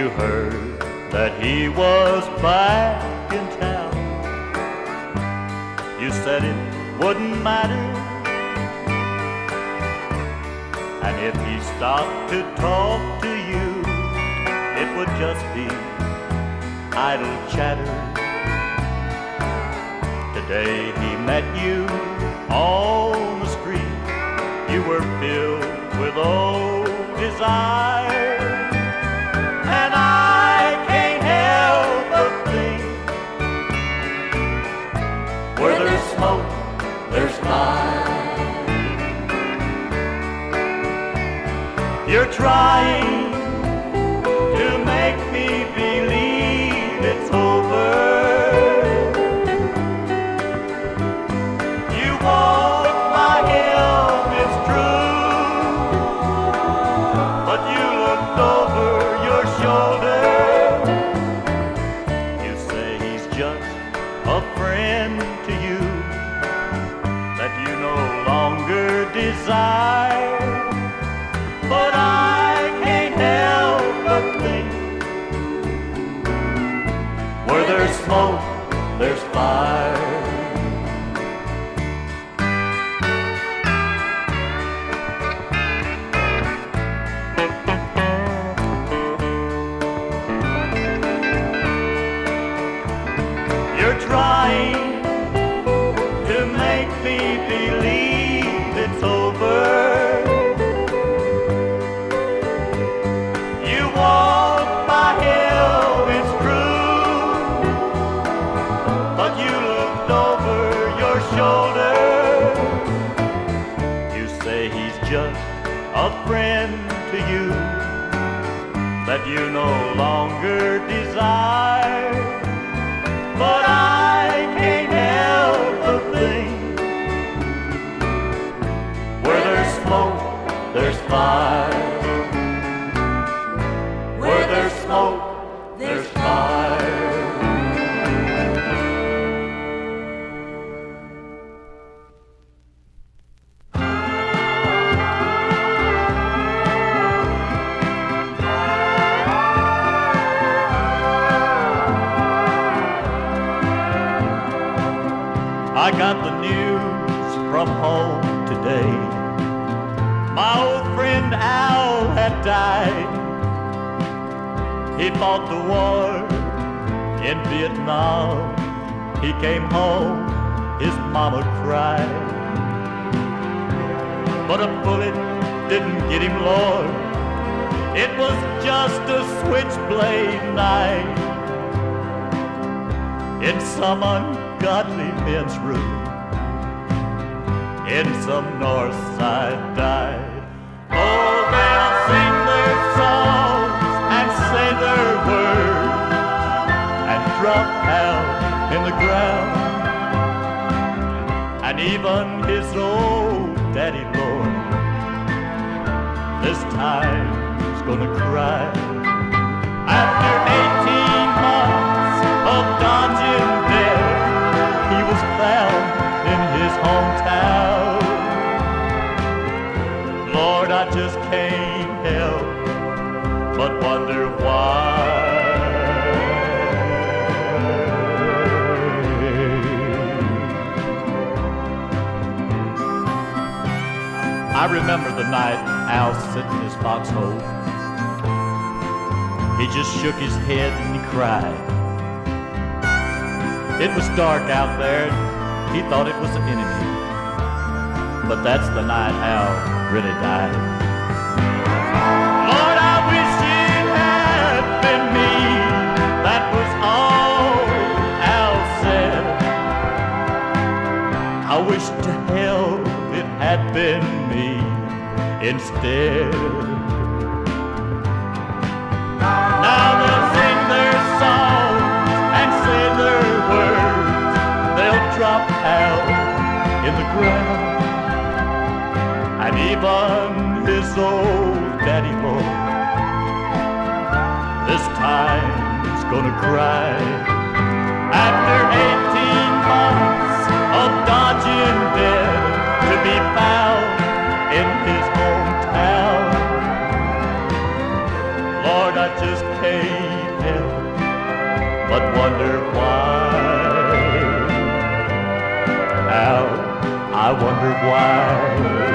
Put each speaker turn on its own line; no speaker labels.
heard that he was back in town. You said it wouldn't matter. And if he stopped to talk to you, it would just be idle chatter. Today he met you on the street. You were filled with old desire. You're trying fire. You're trying a friend to you that you no longer desire. I got the news from home today. My old friend Al had died. He fought the war in Vietnam. He came home, his mama cried. But a bullet didn't get him, Lord. It was just a switchblade knife in some ungodly men's room in some north side dive. Oh, they'll sing their songs and say their words and drop out in the ground. And even his old daddy Lord, this time is gonna cry. After 18 just can't help but wonder why. I remember the night Al sitting in his foxhole. He just shook his head and he cried. It was dark out there. He thought it was the enemy. But that's the night Al really died. Lord, I wish it had been me. That was all Al said. I wish to hell it had been me instead. Now they'll sing their songs and say their words. They'll drop out in the ground. And even his old daddy boy this time is gonna cry. After 18 months of dodging death to be found in his hometown. Lord, I just can't help but wonder why. Al, I wonder why.